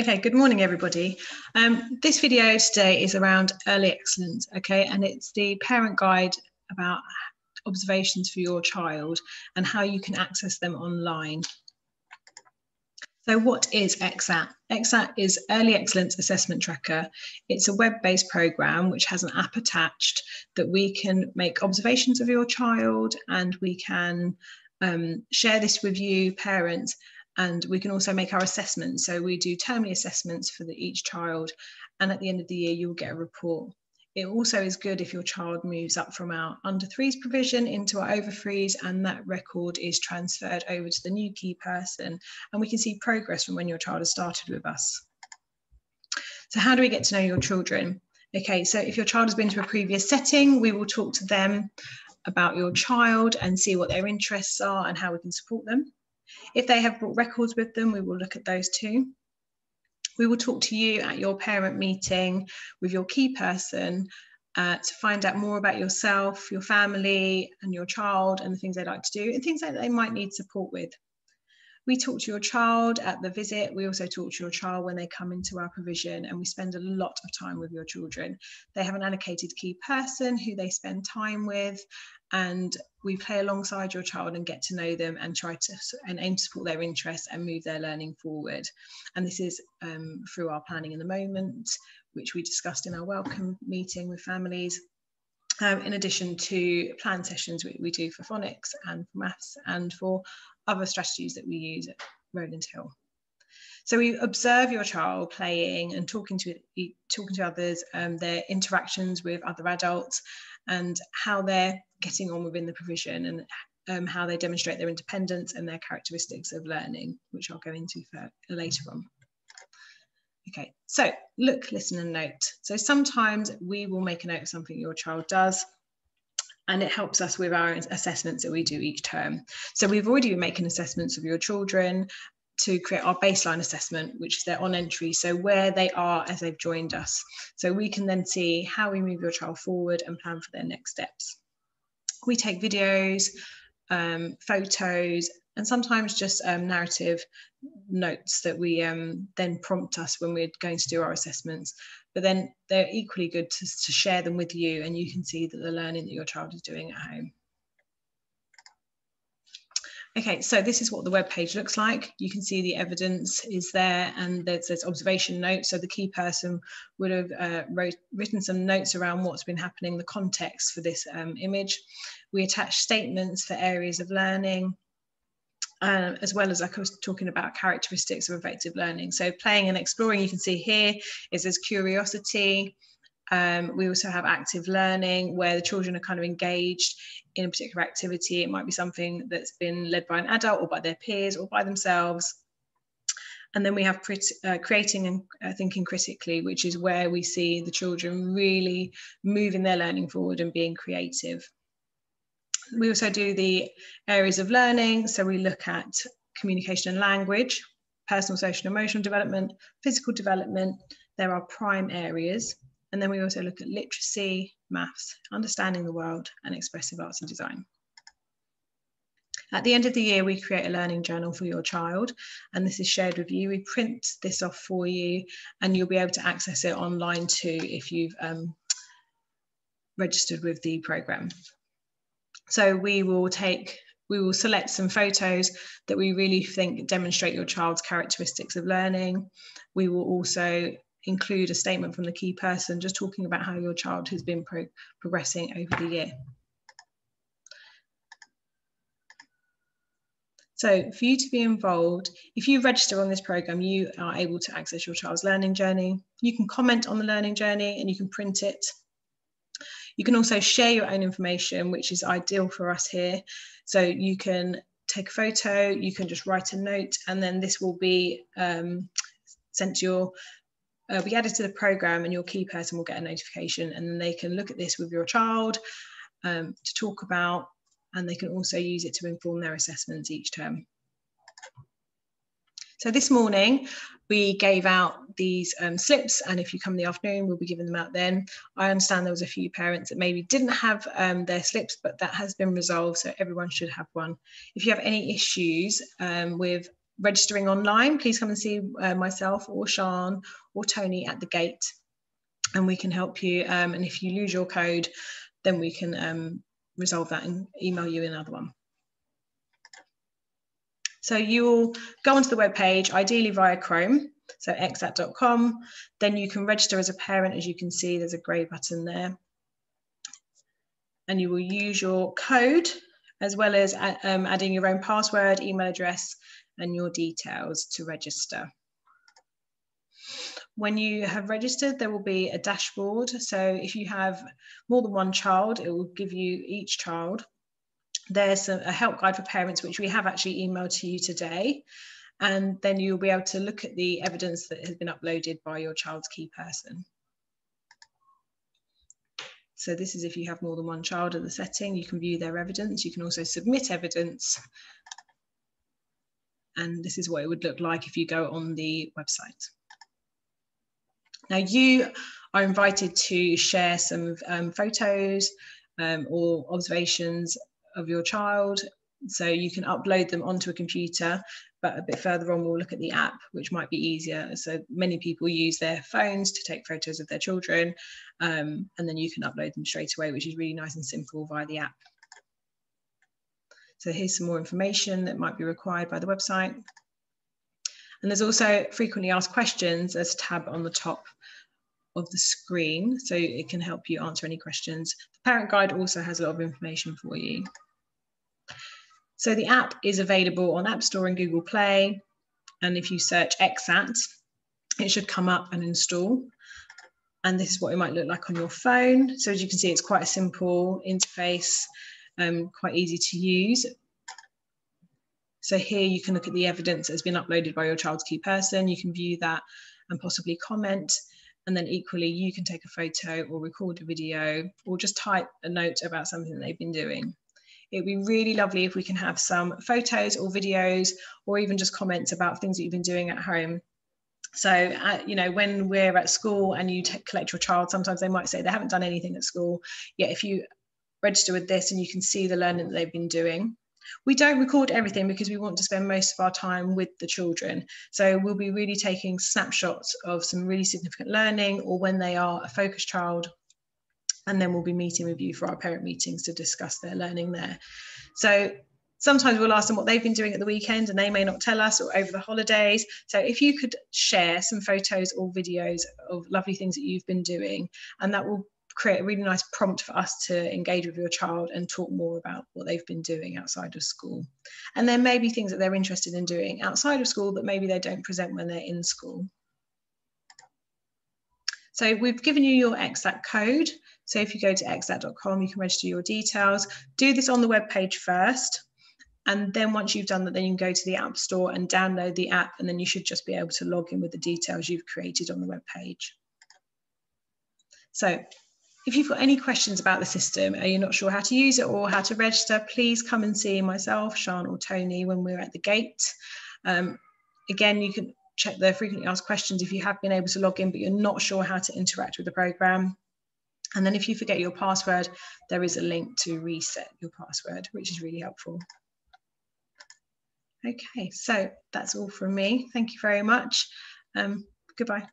Okay, good morning, everybody. Um, this video today is around early excellence, okay, and it's the parent guide about observations for your child and how you can access them online. So what is EExAT? EExAT is Early Excellence Assessment Tracker. It's a web-based program which has an app attached that we can make observations of your child and we can um, share this with you, parents, and we can also make our assessments. So we do termly assessments for the, each child. And at the end of the year, you'll get a report. It also is good if your child moves up from our under threes provision into our over threes and that record is transferred over to the new key person and we can see progress from when your child has started with us. So how do we get to know your children? Okay, so if your child has been to a previous setting, we will talk to them about your child and see what their interests are and how we can support them. If they have brought records with them, we will look at those too. We will talk to you at your parent meeting with your key person uh, to find out more about yourself, your family, and your child, and the things they like to do, and things that they might need support with. We talk to your child at the visit. We also talk to your child when they come into our provision, and we spend a lot of time with your children. They have an allocated key person who they spend time with, and we play alongside your child and get to know them and try to and aim to support their interests and move their learning forward. And this is um, through our planning in the moment, which we discussed in our welcome meeting with families. Um, in addition to plan sessions we, we do for phonics and for maths and for other strategies that we use at Rowland Hill. So we observe your child playing and talking to talking to others, um, their interactions with other adults, and how they're getting on within the provision and um, how they demonstrate their independence and their characteristics of learning, which I'll go into for, later on. Okay, so look, listen and note. So sometimes we will make a note of something your child does and it helps us with our assessments that we do each term. So we've already been making assessments of your children to create our baseline assessment, which is their on entry, so where they are as they've joined us. So we can then see how we move your child forward and plan for their next steps. We take videos, um, photos, and sometimes just um, narrative notes that we um, then prompt us when we're going to do our assessments. But then they're equally good to, to share them with you, and you can see that the learning that your child is doing at home. Okay, so this is what the web page looks like. You can see the evidence is there and there's, there's observation notes. So the key person would have uh, wrote, written some notes around what's been happening, the context for this um, image. We attach statements for areas of learning, uh, as well as like I was talking about characteristics of effective learning. So playing and exploring, you can see here is there's curiosity. Um, we also have active learning where the children are kind of engaged in a particular activity. It might be something that's been led by an adult or by their peers or by themselves. And then we have uh, creating and uh, thinking critically, which is where we see the children really moving their learning forward and being creative. We also do the areas of learning. So we look at communication and language, personal, social, and emotional development, physical development. There are prime areas. And then we also look at literacy, maths, understanding the world, and expressive arts and design. At the end of the year, we create a learning journal for your child, and this is shared with you. We print this off for you, and you'll be able to access it online too if you've um, registered with the program. So we will take we will select some photos that we really think demonstrate your child's characteristics of learning. We will also include a statement from the key person just talking about how your child has been pro progressing over the year. So for you to be involved, if you register on this program, you are able to access your child's learning journey. You can comment on the learning journey and you can print it. You can also share your own information, which is ideal for us here. So you can take a photo, you can just write a note, and then this will be um, sent to your uh, be added to the program and your key person will get a notification and then they can look at this with your child um, to talk about and they can also use it to inform their assessments each term. So this morning we gave out these um, slips and if you come in the afternoon we'll be giving them out then. I understand there was a few parents that maybe didn't have um, their slips but that has been resolved so everyone should have one. If you have any issues um, with registering online, please come and see uh, myself or Sean or Tony at the gate and we can help you. Um, and if you lose your code, then we can um, resolve that and email you another one. So you'll go onto the web page, ideally via Chrome, so eexat.com. Then you can register as a parent. As you can see, there's a grey button there. And you will use your code as well as um, adding your own password, email address, and your details to register. When you have registered, there will be a dashboard. So if you have more than one child, it will give you each child. There's a, a help guide for parents, which we have actually emailed to you today. And then you'll be able to look at the evidence that has been uploaded by your child's key person. So this is if you have more than one child in the setting, you can view their evidence. You can also submit evidence. And this is what it would look like if you go on the website. Now you are invited to share some um, photos um, or observations of your child. So you can upload them onto a computer but a bit further on we'll look at the app which might be easier. So many people use their phones to take photos of their children um, and then you can upload them straight away which is really nice and simple via the app. So here's some more information that might be required by the website. And there's also frequently asked questions as tab on the top of the screen so it can help you answer any questions. The parent guide also has a lot of information for you so the app is available on App Store and Google Play. And if you search EExAT, it should come up and install. And this is what it might look like on your phone. So as you can see, it's quite a simple interface, um, quite easy to use. So here you can look at the evidence that has been uploaded by your child's key person. You can view that and possibly comment. And then equally, you can take a photo or record a video or just type a note about something they've been doing. It would be really lovely if we can have some photos or videos or even just comments about things that you've been doing at home. So, uh, you know, when we're at school and you collect your child, sometimes they might say they haven't done anything at school. Yet, if you register with this and you can see the learning that they've been doing, we don't record everything because we want to spend most of our time with the children. So we'll be really taking snapshots of some really significant learning or when they are a focus child and then we'll be meeting with you for our parent meetings to discuss their learning there. So sometimes we'll ask them what they've been doing at the weekend and they may not tell us or over the holidays. So if you could share some photos or videos of lovely things that you've been doing, and that will create a really nice prompt for us to engage with your child and talk more about what they've been doing outside of school. And there may be things that they're interested in doing outside of school that maybe they don't present when they're in school. So we've given you your EExAT code. So if you go to eexat.com, you can register your details. Do this on the web page first. And then once you've done that, then you can go to the App Store and download the app, and then you should just be able to log in with the details you've created on the web page. So if you've got any questions about the system, are you not sure how to use it or how to register, please come and see myself, Sean or Tony when we're at the gate. Um, again, you can check the frequently asked questions if you have been able to log in, but you're not sure how to interact with the program. And then if you forget your password, there is a link to reset your password, which is really helpful. Okay, so that's all from me. Thank you very much. Um, goodbye.